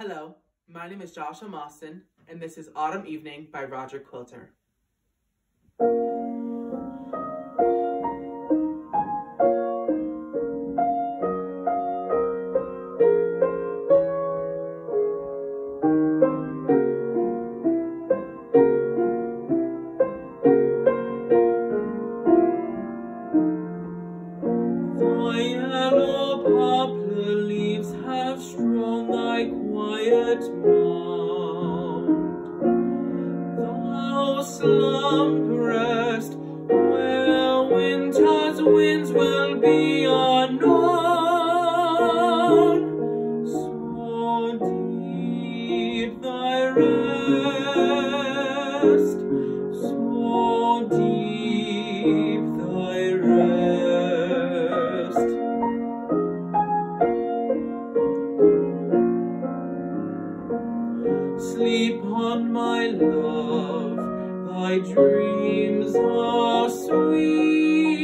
Hello, my name is Joshua Mostyn, and this is Autumn Evening by Roger Quilter. Quiet mound. Thou slumberest where winter's winds will be unknown. So deep thy rest, Sleep on, my love, thy dreams are sweet.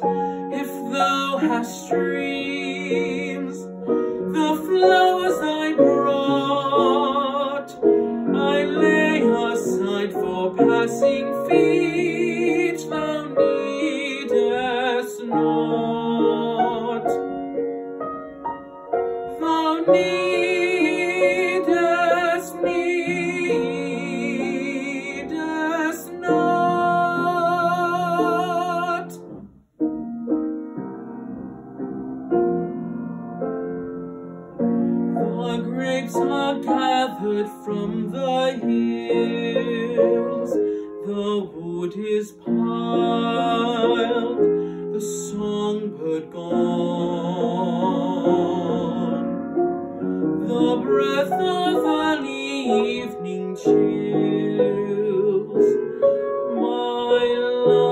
If thou hast dreams, the flowers I brought, I lay aside for passing feet, thou needest not. Thou needest The grapes are gathered from the hills, the wood is piled, the songbird gone. The breath of an evening chills my love.